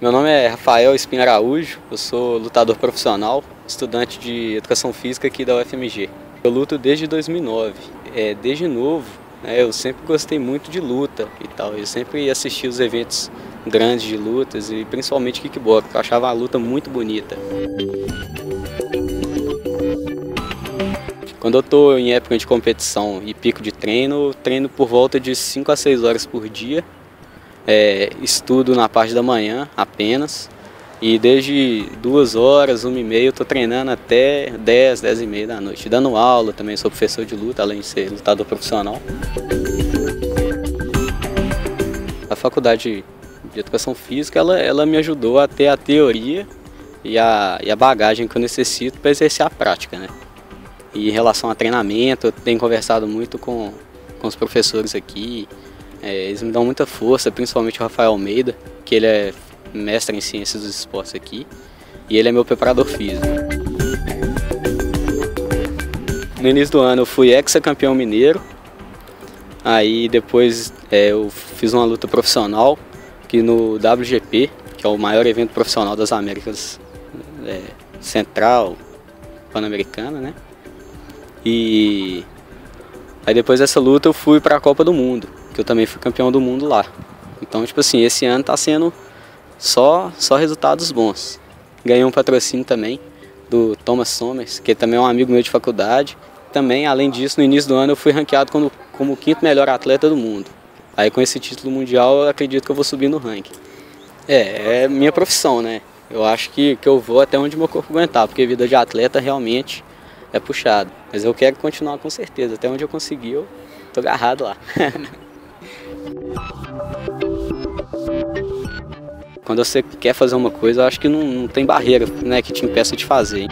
Meu nome é Rafael Espinho Araújo, eu sou lutador profissional, estudante de Educação Física aqui da UFMG. Eu luto desde 2009, é, desde novo né, eu sempre gostei muito de luta e tal, eu sempre assisti os eventos grandes de lutas e principalmente kickbox, eu achava a luta muito bonita. Quando eu estou em época de competição e pico de treino, treino por volta de 5 a 6 horas por dia é, estudo na parte da manhã apenas. E desde duas horas, uma e meia, eu estou treinando até 10, 10 e meia da noite. Dando aula também, sou professor de luta, além de ser lutador profissional. A faculdade de educação física, ela, ela me ajudou a ter a teoria e a, e a bagagem que eu necessito para exercer a prática, né? E em relação a treinamento, eu tenho conversado muito com, com os professores aqui, é, eles me dão muita força, principalmente o Rafael Almeida, que ele é mestre em ciências dos esportes aqui, e ele é meu preparador físico. No início do ano eu fui ex-campeão mineiro, aí depois é, eu fiz uma luta profissional que no WGP, que é o maior evento profissional das Américas é, Central, Pan-Americana, né? E aí depois dessa luta eu fui para a Copa do Mundo que eu também fui campeão do mundo lá. Então, tipo assim, esse ano tá sendo só, só resultados bons. Ganhei um patrocínio também do Thomas Somers, que também é um amigo meu de faculdade. Também, além disso, no início do ano eu fui ranqueado como, como o quinto melhor atleta do mundo. Aí com esse título mundial eu acredito que eu vou subir no ranking. É, é minha profissão, né? Eu acho que, que eu vou até onde meu corpo aguentar, porque vida de atleta realmente é puxado. Mas eu quero continuar com certeza, até onde eu conseguir eu tô agarrado lá. Quando você quer fazer uma coisa, eu acho que não, não tem barreira né, que te impeça de fazer.